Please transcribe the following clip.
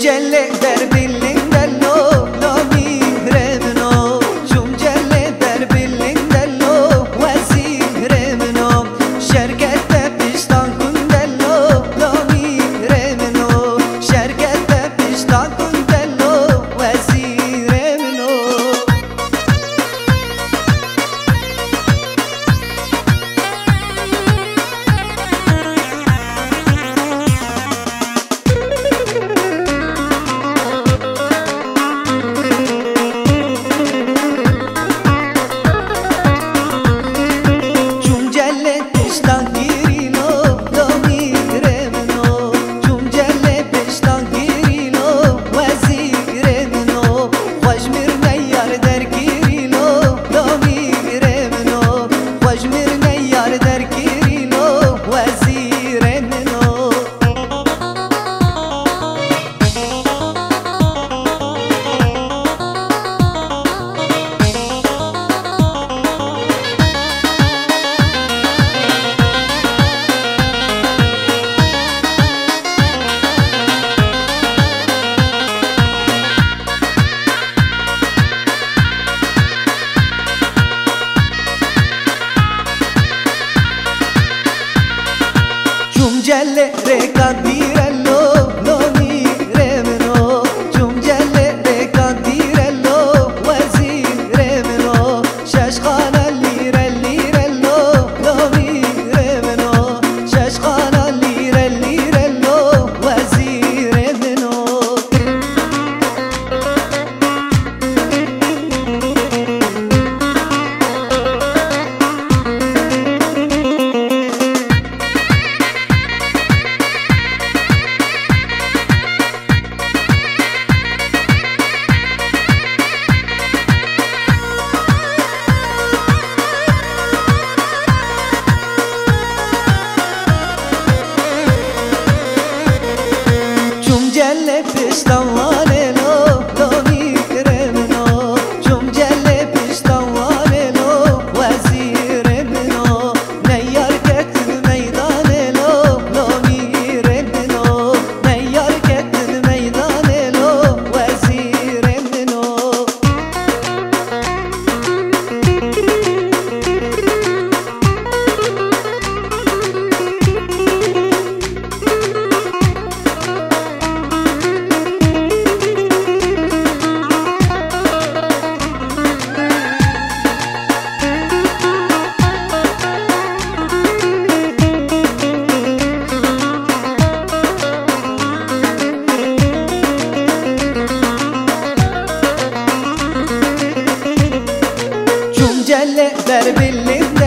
Celle derdin aşka Christ ile der